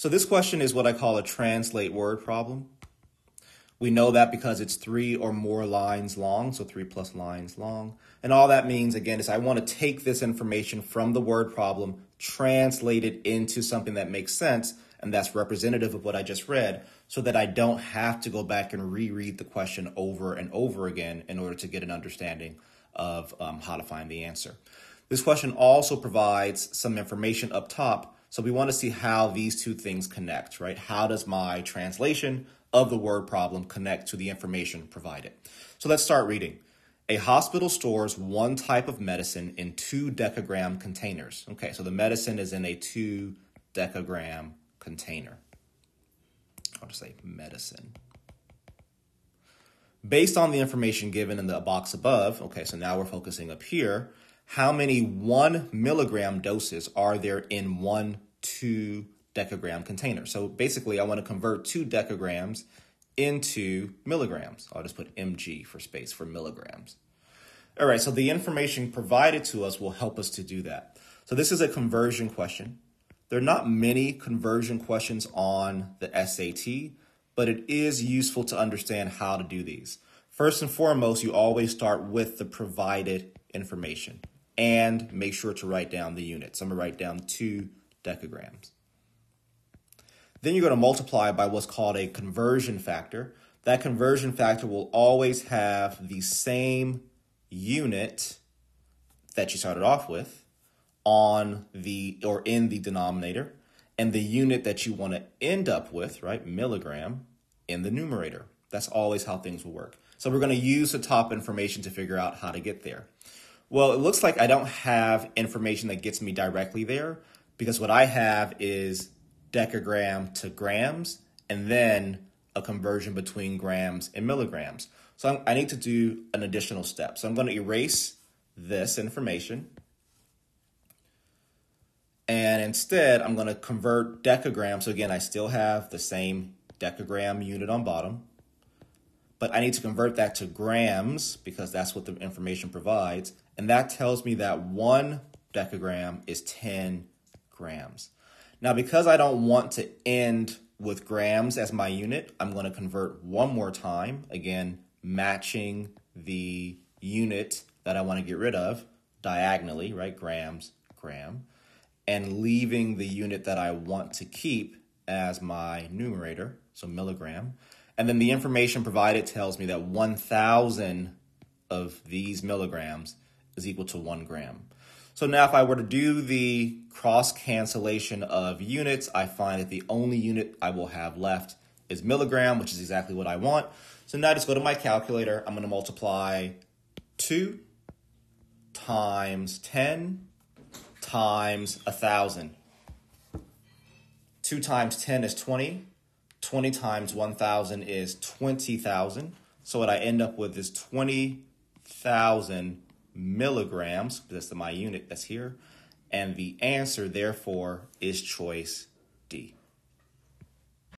So this question is what I call a translate word problem. We know that because it's three or more lines long, so three plus lines long. And all that means, again, is I want to take this information from the word problem, translate it into something that makes sense, and that's representative of what I just read, so that I don't have to go back and reread the question over and over again in order to get an understanding of um, how to find the answer. This question also provides some information up top so we want to see how these two things connect, right? How does my translation of the word problem connect to the information provided? So let's start reading. A hospital stores one type of medicine in two decagram containers. Okay, so the medicine is in a two decagram container. I'll just say medicine. Based on the information given in the box above, okay, so now we're focusing up here, how many one milligram doses are there in one two decagram container? So basically, I want to convert two decagrams into milligrams. I'll just put mg for space for milligrams. All right, so the information provided to us will help us to do that. So this is a conversion question. There are not many conversion questions on the SAT, but it is useful to understand how to do these. First and foremost, you always start with the provided information and make sure to write down the units. I'm going to write down two decagrams. Then you're going to multiply by what's called a conversion factor. That conversion factor will always have the same unit that you started off with on the or in the denominator and the unit that you want to end up with, right, milligram, in the numerator. That's always how things will work. So we're going to use the top information to figure out how to get there. Well, it looks like I don't have information that gets me directly there because what I have is decagram to grams and then a conversion between grams and milligrams. So I'm, i need to do an additional step. So I'm going to erase this information. And instead, I'm going to convert decagram. So again, I still have the same decagram unit on bottom but I need to convert that to grams because that's what the information provides. And that tells me that one decagram is 10 grams. Now, because I don't want to end with grams as my unit, I'm going to convert one more time, again, matching the unit that I want to get rid of diagonally, right? Grams, gram, and leaving the unit that I want to keep as my numerator, so milligram. And then the information provided tells me that 1,000 of these milligrams is equal to one gram. So now if I were to do the cross cancellation of units, I find that the only unit I will have left is milligram, which is exactly what I want. So now I just go to my calculator. I'm going to multiply 2 times 10 times 1,000. 2 times 10 is 20. 20 times 1,000 is 20,000. So what I end up with is 20,000 milligrams. That's the my unit that's here. And the answer, therefore, is choice D.